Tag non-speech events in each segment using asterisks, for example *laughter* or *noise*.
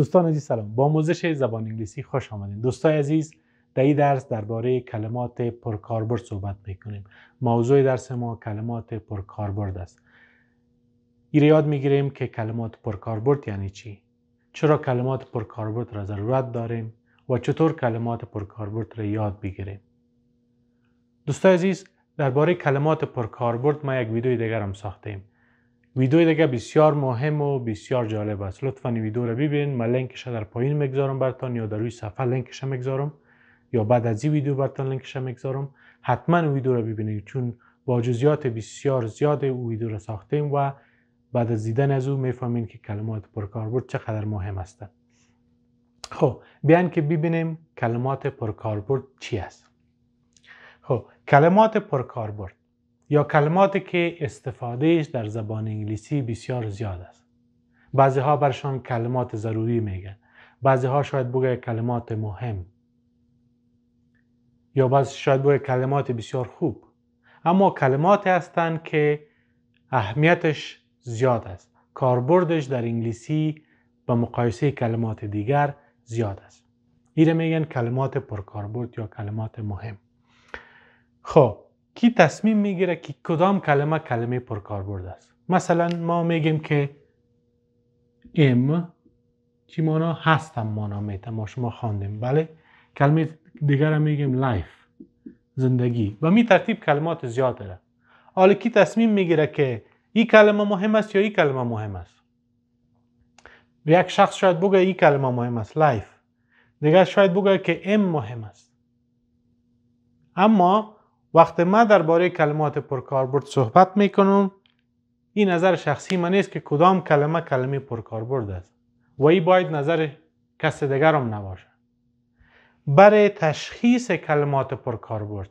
دوستان عزیز سلام. با آموزش زبان انگلیسی خوش آمدید دوستان عزیز در این درس درباره کلمات پرکاربرد صحبت می‌کنیم. موضوع درس ما کلمات پرکاربرد است. این یاد می‌گیریم که کلمات پرکاربرد یعنی چی؟ چرا کلمات پرکاربرد را ضرورت داریم و چطور کلمات پرکاربرد را یاد بگیریم؟ دوستان عزیز درباره کلمات پرکاربرد ما یک ویدیو دیگر هم ساختیم. ویدیو دیگه بسیار مهم و بسیار جالب است. لطفا ویدیو رو ببینید من لینکش در پایین می‌گذارم براتون یا در روی صفحه لینکش می‌گذارم یا بعد از این ویدیو براتون لینکش می‌گذارم حتما ویدیو رو ببینید چون با جزئیات بسیار زیاد او ویدیو رو ساختیم و بعد از دیدن از او می‌فهمین که کلمات پرکاربرد چقدر مهم هستند خب بیان که ببینیم کلمات پرکاربرد چی است. خب کلمات پرکاربرد یا کلماتی که استفادهش در زبان انگلیسی بسیار زیاد است. بعضی ها برشان کلمات ضروری میگن. بعضی ها شاید بگه کلمات مهم. یا بعضی شاید بگه کلمات بسیار خوب. اما کلمات هستند که اهمیتش زیاد است. کاربردش در انگلیسی به مقایسه کلمات دیگر زیاد است. ایره میگن کلمات پرکاربرد یا کلمات مهم. خب کی تصمیم می‌گیره که کدام کلمه کلمه پرکاربرد است؟ مثلا ما میگیم که am چی مانا هستم مانا میتم ما شما خواندیم. بله کلمه دیگر میگیم life زندگی. و می ترتیب کلمات زیاد داره حالا کی تصمیم می‌گیره که این کلمه مهم است یا این کلمه مهم است؟ یک شخص شاید بگه این کلمه مهم است life. دیگر شاید بگه که ام مهم است. اما وقتی ما درباره کلمات پرکاربرد صحبت می‌کنم. این نظر شخصی من نیست که کدام کلمه کلمه پرکاربرد است. و این باید نظر کس دیگر هم نباشه. برای تشخیص کلمات پرکاربرد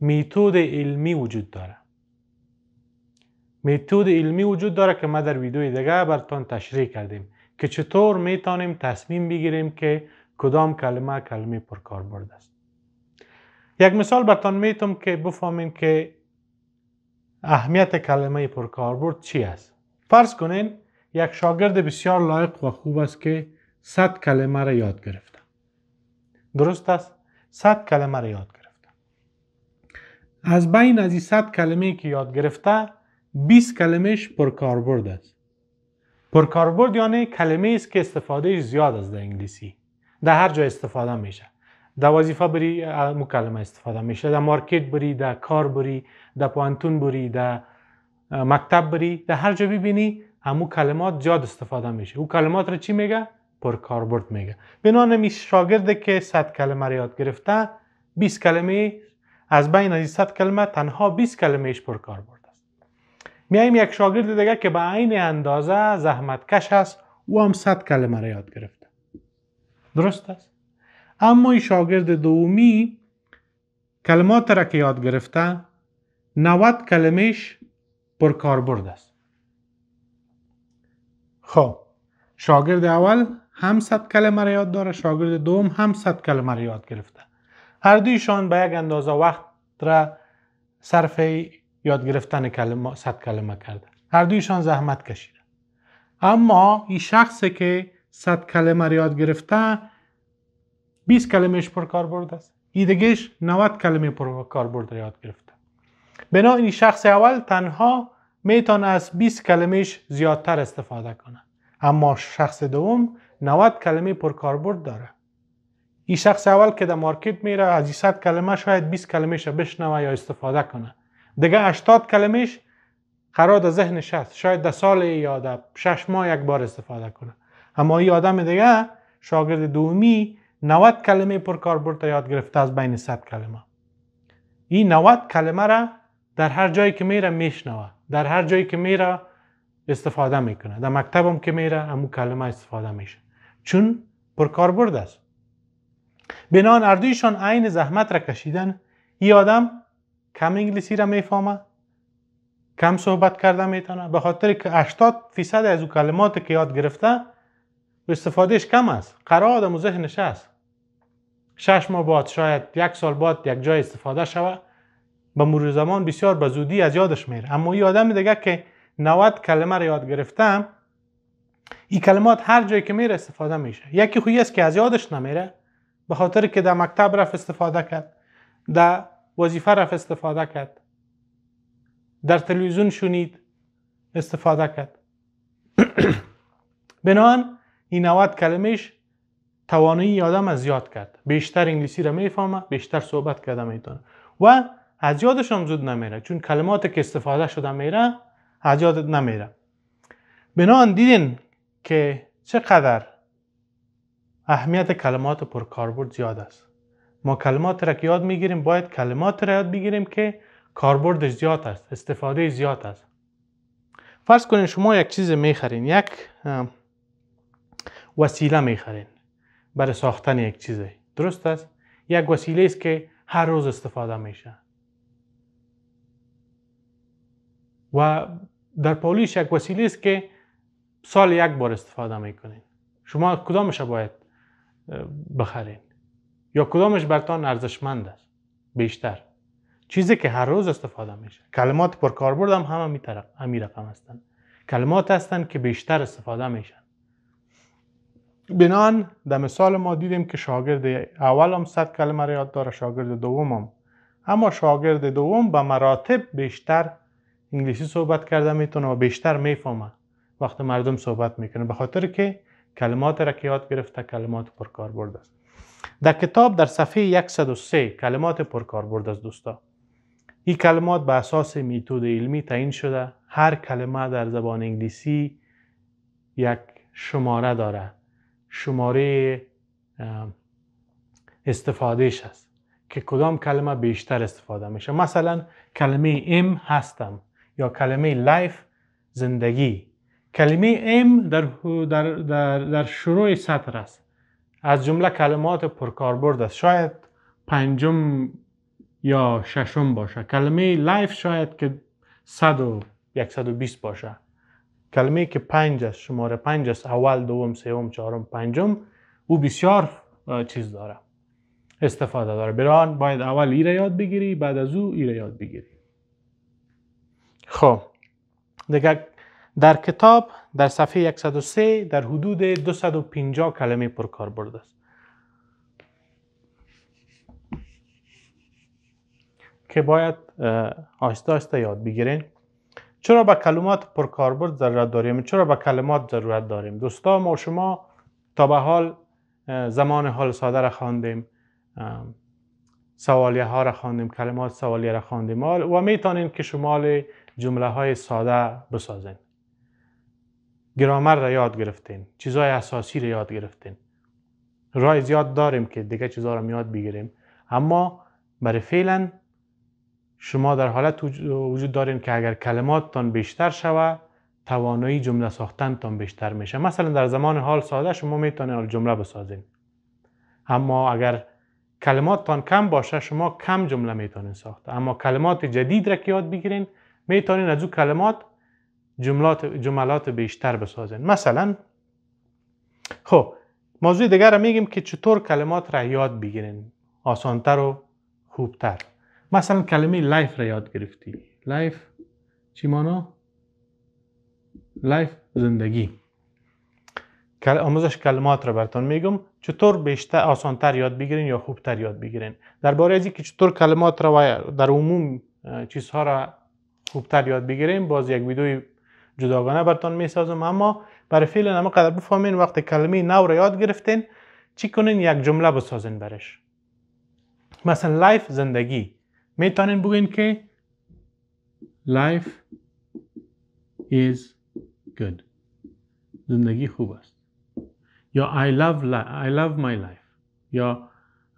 میتود علمی وجود داره. میتود علمی وجود داره که ما در ویدیوی دیگه براتون تشریح کردیم که چطور می‌تونیم تصمیم بگیریم که کدام کلمه کلمه پرکاربرد است. یک مثال براتون میتم که بفهمین که اهمیت کلمه پرکاربرد چی است. فرض کنین یک شاگرد بسیار لایق و خوب است که 100 کلمه را یاد گرفته. درست است؟ 100 کلمه را یاد گرفته. از بین از این 100 کلمه که یاد گرفته 20 کلمهش پرکاربرد است. پرکاربرد یعنی کلمه است که استفاده زیاد است در انگلیسی. در هر جا استفاده میشه. در وظیفه بری مکلمه استفاده میشه. در مارکت بری در کار بری در پانتون بری در مکتب بری. در هر جا ببینی همو کلمات زیاد استفاده میشه. او کلمات رو چی میگه؟ پر کاربرد میگه. بنان می شاگرد که 100 کلمه یاد گرفته 20 کلمه از بین از 100 کلمه تنها 20 کلمهش پر کاربرد است. میایم یک شاگرد دیگه که به عین اندازه زحمت کش است او هم 100 کلمه یاد گرفته. درست است؟ اما این شاگرد دومی کلمات را که یاد گرفته 90 کلمش پر کاربرد است. خب شاگرد اول هم 100 کلمه را یاد داره شاگرد دوم هم 100 کلمه را یاد گرفته. هر دویشان به یک اندازه وقت را صرف یاد گرفتن کلمه 100 کلمه کرده. هر دویشان زحمت کشیده اما این شخصی که 100 کلمه را یاد گرفته 20 کلمهش پر کاربرد است. ایدگیش 90 کلمه پر کاربرد را یاد گرفته. بنابراین شخص اول تنها می‌تونه از 20 کلمهش زیادتر استفاده کنه. اما شخص دوم 90 کلمه پر کاربرد داره. این شخص اول که در مارکت میره از 100 کلمه شاید 20 کلمهش بشنوه یا استفاده کنه. دیگه 80 کلمهش قرار در ذهنش هست شاید در سال یا در 6 ماه یک بار استفاده کنه. اما این آدم دیگه شاگرد دومی 90 کلمه پر کاربرد یاد گرفته از بین 100 کلمه. این 90 کلمه را در هر جایی که میره میشنوه. در هر جایی که میره استفاده می‌کنه. در مکتبم که میره همون کلمه استفاده میشه. چون پر کاربرد است. بنان اردویشان عین زحمت را کشیدن. این آدم کم انگلیسی را می‌فهمه. کم صحبت کرده می‌تونه. به خاطر که 80 فیصد از او کلمات که یاد گرفته استفادهش کم است. قرار آدم ذهنش است شش ماه بعد شاید یک سال بعد یک جای استفاده شوه به مرور زمان بسیار به زودی از یادش میره. اما این آدم دیگه که 90 کلمه رو یاد گرفتم این کلمات هر جایی که میره استفاده میشه. یکی خویی است که از یادش نمیره. به خاطر که در مکتب رفت استفاده کرد. در وظیفه رفت استفاده کرد. در تلویزیون شنید استفاده کرد. *clears throat* بنان این 90 کلمش توانایی آدم از یاد کرد بیشتر انگلیسی را می‌فهمه بیشتر صحبت کرده می‌تونه و از یادش هم زود نمیره چون کلمات که استفاده شده میره از یاد نمیره بنان دیدین که چقدر اهمیت کلمات پرکاربرد زیاد است ما کلمات را که یاد می‌گیریم باید کلمات را یاد بگیریم که کاربردش زیاد است استفاده زیاد است فرض کنید شما یک چیز می‌خرین یک وسیله می‌خرین. برای ساختن یک چیزی درست است؟ یک وسیله است که هر روز استفاده میشه. و در پولیش یک وسیله است که سال یک بار استفاده می‌کنین. شما کدامش باید بخرین؟ یا کدامش برتان ارزشمند است؟ بیشتر. چیزی که هر روز استفاده میشه. کلمات پر کاربرد هم همه همین رقم هستند کلمات هستند که بیشتر استفاده میشن. بنان در مثال ما دیدیم که شاگرد اول هم صد کلمه را یاد داره شاگرد دوم هم اما شاگرد دوم به مراتب بیشتر انگلیسی صحبت کرده می‌تونه و بیشتر می‌فهمه. وقت مردم صحبت می‌کنه به خاطر که کلمات را که یاد گرفته کلمات پرکاربرد است. در کتاب در صفحه 103 کلمات پرکاربرد است دوستا. این کلمات به اساس میتود علمی تعیین شده. هر کلمه در زبان انگلیسی یک شماره داره. شماره استفادهش است که کدام کلمه بیشتر استفاده میشه. مثلا کلمه am هستم یا کلمه life زندگی. کلمه am در, در, در, در شروع سطر است. از جمله کلمات پرکاربرد است. شاید پنجم یا ششم باشه. کلمه life شاید که صد و بیست باشه. کلمه که پنج است شماره پنج است اول دوم سوم چهارم پنجم او بسیار چیز داره. استفاده داره. بران باید اول ای را یاد بگیری بعد از او ای را یاد بگیری. خب. دیگه در کتاب در صفحه 103 در حدود 250 کلمه پر برده است. که باید آهسته آهسته یاد بگیرین. چرا به کلمات پرکاربرد ضرورت داریم؟ چرا به کلمات ضرورت داریم؟ دوستا ما شما تا به حال زمان حال ساده را خواندیم سوالیه ها را خواندیم کلمات سوالیه را خواندیم. و می‌تونین که شمال جمله های ساده بسازین گرامر را یاد گرفتین چیزهای اساسی را یاد گرفتین. رای زیاد داریم که دیگه چیزها را یاد بگیریم. اما برای فعلا شما در حالت وجود دارین که اگر کلماتتان بیشتر شوه توانایی جمله ساختنتان بیشتر میشه. مثلا در زمان حال ساده شما می‌تونید جمله بسازین. اما اگر کلماتتان کم باشه شما کم جمله می‌تونین ساخت اما کلمات جدید را که یاد بگیرین می‌تونین از او کلمات جملات جملات بیشتر بسازین. مثلا خب موضوع دیگر را میگیم که چطور کلمات را یاد بگیرین؟ آسانتر و خوبتر. مثلا کلمه life را یاد گرفتی. life چی مانا؟ life زندگی. آموزش کلمات را براتون میگم. چطور بیشتر آسانتر یاد بگیرین یا خوبتر یاد بگیرین؟ درباره از که چطور کلمات را در عموم چیزها را خوبتر یاد بگیریم باز یک ویدیوی جداگانه براتون می‌سازم. اما برای فعلا همیقدر بفهمین وقت کلمه نو را یاد گرفتین چی کنین؟ یک جمله بسازین برش. مثلا life زندگی. می‌تونین بگین که life is good. زندگی خوب است. یا I love, I love my life. یا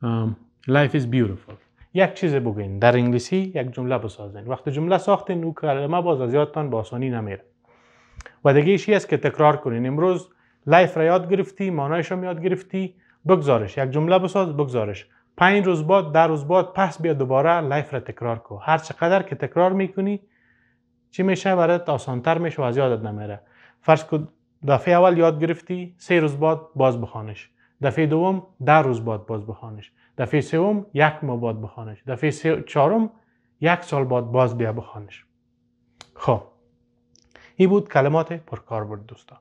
um, life is beautiful. یک چیز بگین. در انگلیسی یک جمله بسازین. وقتی جمله ساختین او کلمه باز از یادتان با آسانی نمیره. و دیگه ایشی است که تکرار کنین. امروز life را یاد گرفتی معنایش رو یاد گرفتی. بگذارش یک جمله بساز بگذارش پنج روز بعد در روز بعد پس بیا دوباره life را تکرار کو هر چقدر که تکرار می‌کنی چی میشه؟ برات آسانتر میشه و از یادت نمیره. فرض کن دفعه اول یاد گرفتی سه روز بعد باز بخوانش. دفعه دوم ده روز بعد باز بخوانش. دفعه سوم یک ماه بعد بخوانش. دفعه چهارم یک سال بعد باز بیا بخوانش. خب. این بود کلمات پرکاربرد دوستا.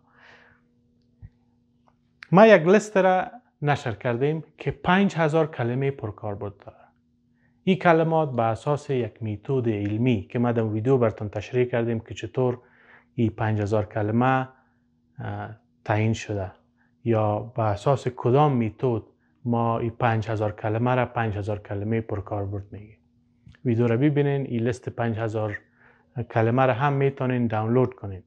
ما یک لست را نشر کردیم که 5000 کلمه پرکاربرد داره. این کلمات به اساس یک میتود علمی که ما در ویدیو براتون تشریح کردیم که چطور این 5000 کلمه تعیین شده. یا به اساس کدام میتود ما این 5000 کلمه را 5000 کلمه پرکاربرد میگیم. ویدیو را ببینین این لیست 5000 کلمه را هم می‌تونین دانلود کنین.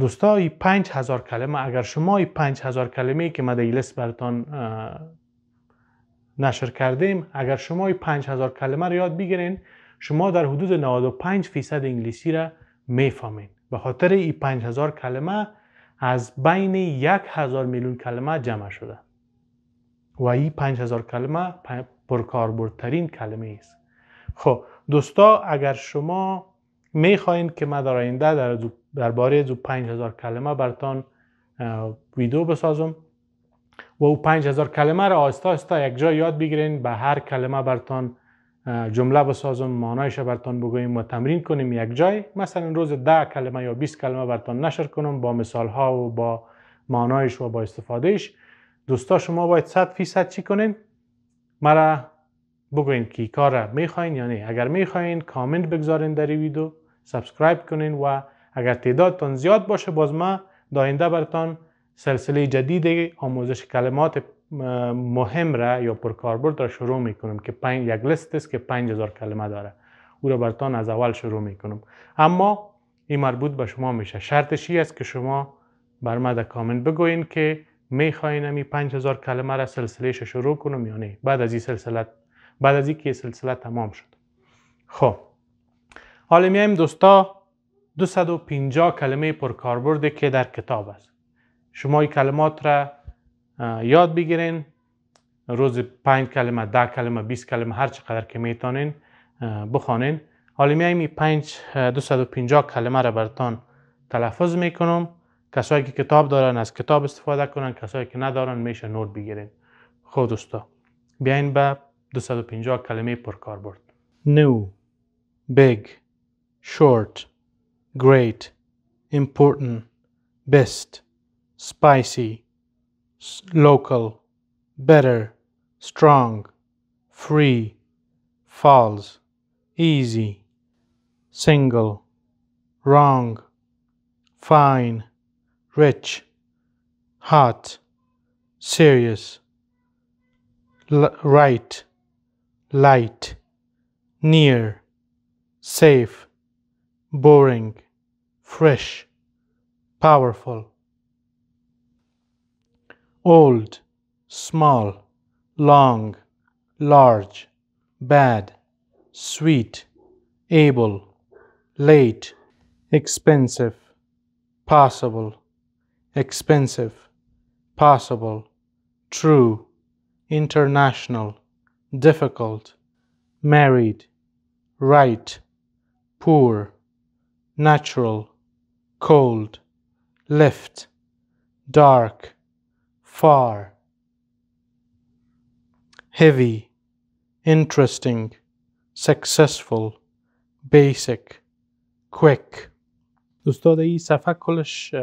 دوستا این 5000 کلمه اگر شما این 5000 کلمه که ما لیست براتون نشر کردیم اگر شما این 5000 کلمه را یاد بگیرین شما در حدود 95 فیصد انگلیسی را می‌فهمین. به خاطر این 5000 کلمه از بین یک هزار میلیون کلمه جمع شده. و این 5000 کلمه پرکاربردترین کلمه است. خب دوستا اگر شما می‌خواین که ما در آینده در درباره دو 5000 کلمه برتان ویدیو بسازم و او 5000 کلمه را آستا آستا یک جا یاد بگیرین به هر کلمه برتان جمله بسازم معنایش برتان بگویم و تمرین کنیم یک جای. مثلا روز ده کلمه یا 20 کلمه برتان نشر کنم با مثال ها و با معنایش و با استفادهش دوستا شما باید 100 فیصد چی کنین؟ مرا بگوین که کار می‌خواین یا نه. اگر می‌خواین کامنت بگذارین در ویدیو. subscribe کنین و اگر تعدادتان زیاد باشه باز ما در آینده برتان سلسله جدید آموزش کلمات مهم را یا پرکاربرد را شروع می‌کنم که پنج یک لیست است که 5000 کلمه داره. او را برتان از اول شروع می‌کنم. اما این مربوط به شما میشه. شرطش است که شما بر ما در کامنت بگوین که می‌خواین می 5000 کلمه را سلسله شروع کنم یا نه؟ بعد از این سلسله بعد از اینکه سلسله تمام شد. خب. حالا میایم دوستا. 250 کلمه پرکاربرد که در کتاب است. شما این کلمات را یاد بگیرین. روز 5 کلمه 10 کلمه 20 کلمه هر چقدر که می‌تونین بخوانین حالا میایم این 5 250 کلمه را برتان تلفظ می‌کنم. کسایی که کتاب دارن از کتاب استفاده کنن کسایی که ندارن میشه نوت بگیرین. خود دوستا بیاین به 250 کلمه پرکاربرد. new big short great important best spicy local better strong free false easy single wrong fine rich hot serious right light, near, safe, boring, fresh, powerful, old, small, long, large, bad, sweet, able, late, expensive, possible, expensive, possible, true, international, difficult, married, right, poor, natural, cold, lift, dark, far, heavy, interesting, successful, basic, quick. دوستاد این صفحه کلش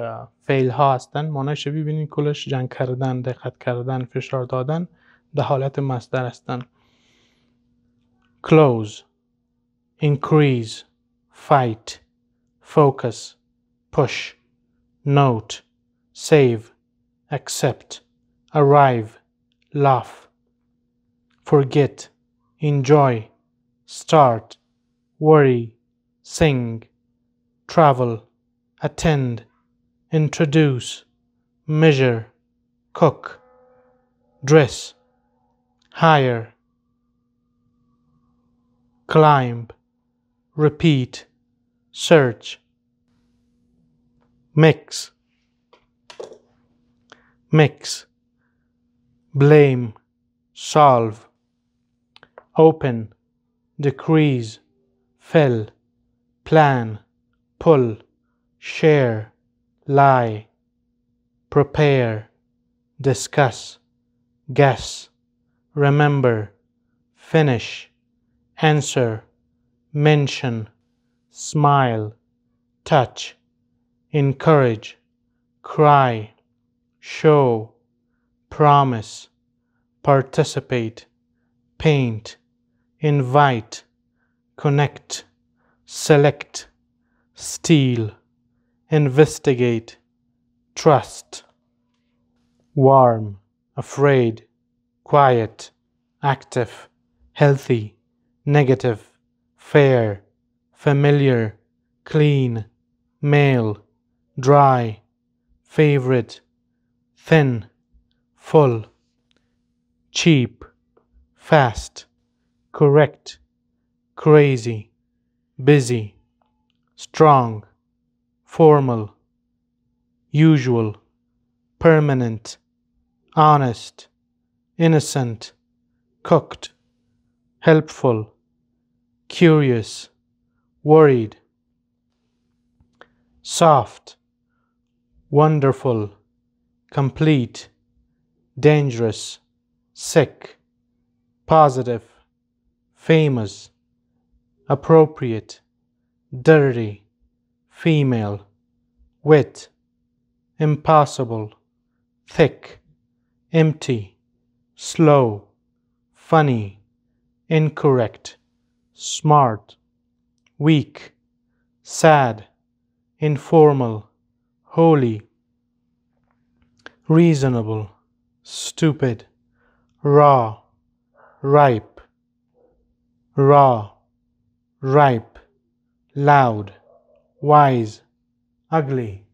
فیل ها هستن. مانایش ببینین کلش جنگ کردن دقت کردن فشار دادن به حالت مصدر هستن. Close, increase, fight, focus, push, note, save, accept, arrive, laugh, forget, enjoy, start, worry, sing, travel, attend, introduce, measure, cook, dress, hire, climb, repeat, search, mix, mix, blame, solve, open, decrease, fill, plan, pull, share, lie, prepare, discuss, guess, remember, finish, answer, mention, smile, touch, encourage, cry, show, promise, participate, paint, invite, connect, select, steal, investigate, trust, warm, afraid, quiet, active, healthy, negative, fair, familiar, clean, male, dry, favorite, thin, full, cheap, fast, correct, crazy, busy, strong, formal, usual, permanent, honest, innocent, cooked, helpful, curious, worried, soft, wonderful, complete, dangerous, sick, positive, famous, appropriate, dirty, female, wit, impossible, thick, empty, slow, funny, incorrect, smart, weak, sad, informal, holy, reasonable, stupid, raw, ripe, raw, ripe, loud, wise, ugly,